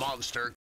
monster